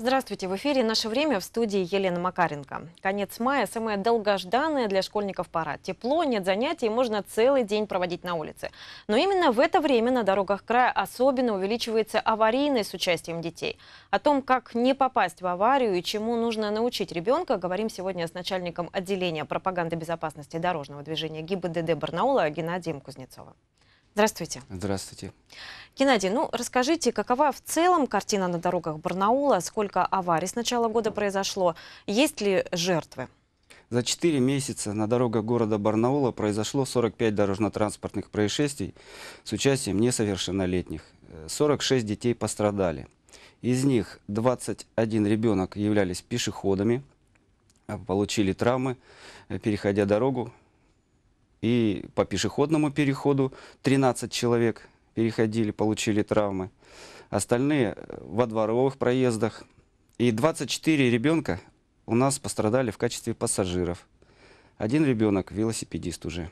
Здравствуйте, в эфире «Наше время» в студии Елена Макаренко. Конец мая – самое долгожданное для школьников пора. Тепло, нет занятий, можно целый день проводить на улице. Но именно в это время на дорогах края особенно увеличивается аварийность с участием детей. О том, как не попасть в аварию и чему нужно научить ребенка, говорим сегодня с начальником отделения пропаганды безопасности дорожного движения ГИБДД Барнаула Геннадием Кузнецовым. Здравствуйте. Здравствуйте. Геннадий, ну расскажите, какова в целом картина на дорогах Барнаула, сколько аварий с начала года произошло, есть ли жертвы? За 4 месяца на дорогах города Барнаула произошло 45 дорожно-транспортных происшествий с участием несовершеннолетних. 46 детей пострадали. Из них 21 ребенок являлись пешеходами, получили травмы, переходя дорогу и по пешеходному переходу 13 человек переходили, получили травмы. Остальные э, во дворовых проездах. И 24 ребенка у нас пострадали в качестве пассажиров. Один ребенок велосипедист уже.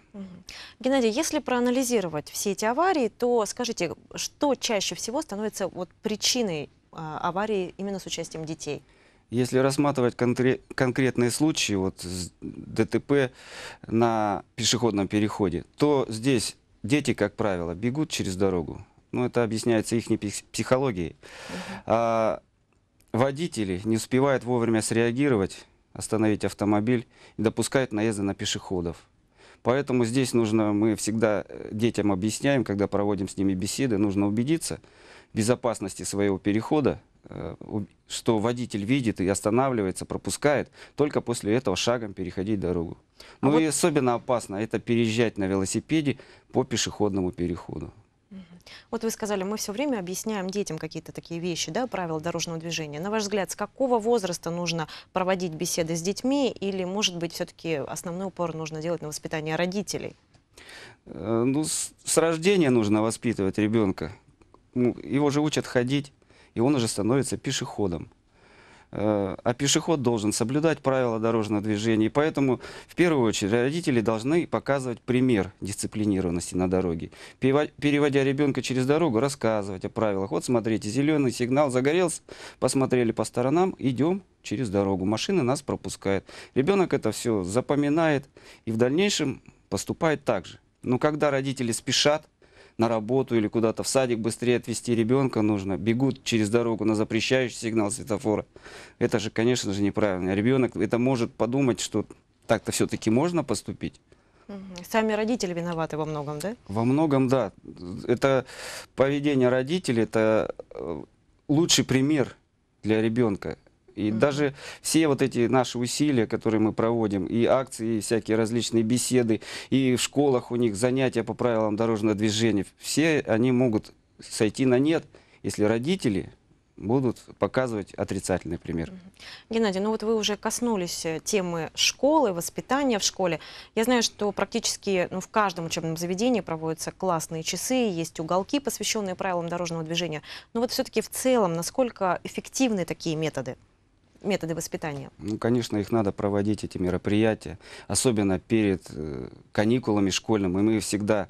Геннадий, если проанализировать все эти аварии, то скажите, что чаще всего становится вот причиной а, аварии именно с участием детей? Если рассматривать конкре конкретные случаи вот, ДТП на пешеходном переходе, то здесь дети, как правило, бегут через дорогу. Ну, это объясняется их психологией. А водители не успевают вовремя среагировать, остановить автомобиль и допускают наезды на пешеходов. Поэтому здесь нужно, мы всегда э, детям объясняем, когда проводим с ними беседы, нужно убедиться в безопасности своего перехода, что водитель видит и останавливается, пропускает, только после этого шагом переходить дорогу. А ну вот... и особенно опасно это переезжать на велосипеде по пешеходному переходу. Вот вы сказали, мы все время объясняем детям какие-то такие вещи, да, правила дорожного движения. На ваш взгляд, с какого возраста нужно проводить беседы с детьми или, может быть, все-таки основной упор нужно делать на воспитание родителей? Э, ну, с, с рождения нужно воспитывать ребенка. Ну, его же учат ходить и он уже становится пешеходом. Э, а пешеход должен соблюдать правила дорожного движения. И поэтому, в первую очередь, родители должны показывать пример дисциплинированности на дороге. Переводя ребенка через дорогу, рассказывать о правилах. Вот смотрите, зеленый сигнал загорелся, посмотрели по сторонам, идем через дорогу. Машина нас пропускает. Ребенок это все запоминает и в дальнейшем поступает так же. Но когда родители спешат, на работу или куда-то в садик быстрее отвезти ребенка нужно, бегут через дорогу на запрещающий сигнал светофора. Это же, конечно же, неправильно. Ребенок это может подумать, что так-то все-таки можно поступить. Сами родители виноваты во многом, да? Во многом, да. Это поведение родителей, это э, лучший пример для ребенка. И mm даже все вот эти наши усилия, которые мы проводим, и акции, и всякие различные беседы, и в школах у них занятия по правилам дорожного движения, все они могут сойти на нет, если родители будут показывать отрицательный пример. Геннадий, ну вот вы уже коснулись э, темы школы, воспитания в школе. Я знаю, что практически ну, в каждом учебном заведении проводятся классные часы, есть уголки, посвященные правилам дорожного движения. Но вот все-таки в целом, насколько эффективны такие методы? Методы воспитания? Ну, конечно, их надо проводить, эти мероприятия, особенно перед э, каникулами школьными. Мы всегда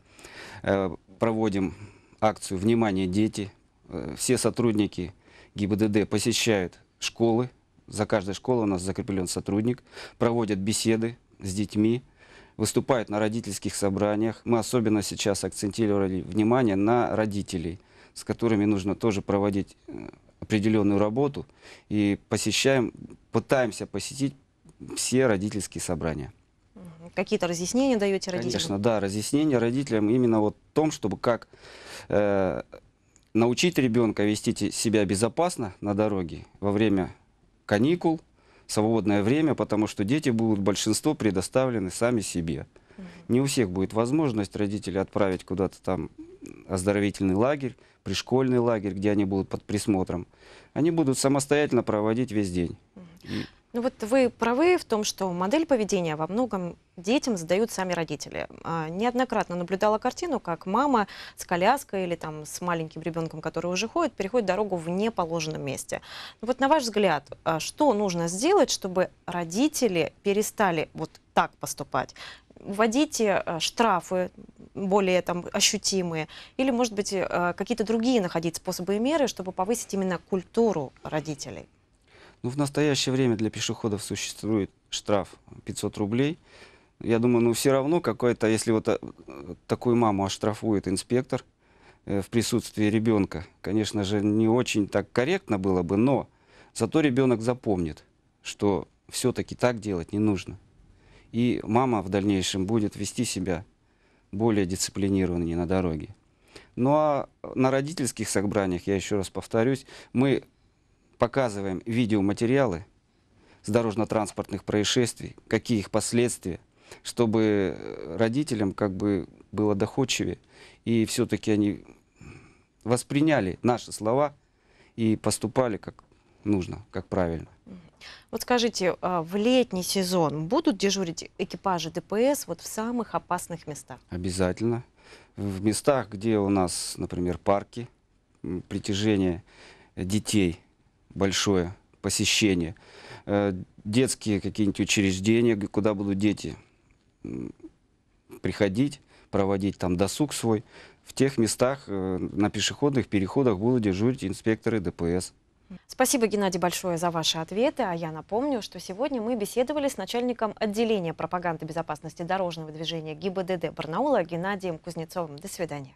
э, проводим акцию «Внимание, дети!». Э, все сотрудники ГИБДД посещают школы, за каждой школой у нас закреплен сотрудник, проводят беседы с детьми, выступают на родительских собраниях. Мы особенно сейчас акцентировали внимание на родителей, с которыми нужно тоже проводить определенную работу и посещаем, пытаемся посетить все родительские собрания. Какие-то разъяснения даете родителям? Конечно, да, разъяснения родителям именно вот в том, чтобы как э, научить ребенка вести себя безопасно на дороге во время каникул, свободное время, потому что дети будут большинство предоставлены сами себе. Не у всех будет возможность родителей отправить куда-то там оздоровительный лагерь, пришкольный лагерь, где они будут под присмотром. Они будут самостоятельно проводить весь день. Ну вот вы правы в том, что модель поведения во многом детям задают сами родители. А, неоднократно наблюдала картину, как мама с коляской или там с маленьким ребенком, который уже ходит, переходит дорогу в неположенном месте. Ну вот на ваш взгляд, а, что нужно сделать, чтобы родители перестали вот так поступать? Вводите а, штрафы более там, ощутимые, или, может быть, э, какие-то другие находить способы и меры, чтобы повысить именно культуру родителей? Ну, в настоящее время для пешеходов существует штраф 500 рублей. Я думаю, ну все равно какой-то, если вот э, такую маму оштрафует инспектор э, в присутствии ребенка, конечно же, не очень так корректно было бы, но зато ребенок запомнит, что все-таки так делать не нужно. И мама в дальнейшем будет вести себя более дисциплинированнее на дороге. Ну а на родительских собраниях, я еще раз повторюсь, мы показываем видеоматериалы с дорожно-транспортных происшествий, какие их последствия, чтобы родителям как бы было доходчивее, и все-таки они восприняли наши слова и поступали как нужно, как правильно. Вот скажите, а, в летний сезон будут дежурить экипажи ДПС вот в самых опасных местах? Обязательно. В местах, где у нас, например, парки, притяжение детей большое, посещение, э, детские какие-нибудь учреждения, куда будут дети приходить, проводить там досуг свой, в тех местах э, на пешеходных переходах будут дежурить инспекторы ДПС. Спасибо, Геннадий, большое за ваши ответы. А я напомню, что сегодня мы беседовали с начальником отделения пропаганды безопасности дорожного движения ГИБДД Барнаула Геннадием Кузнецовым. До свидания.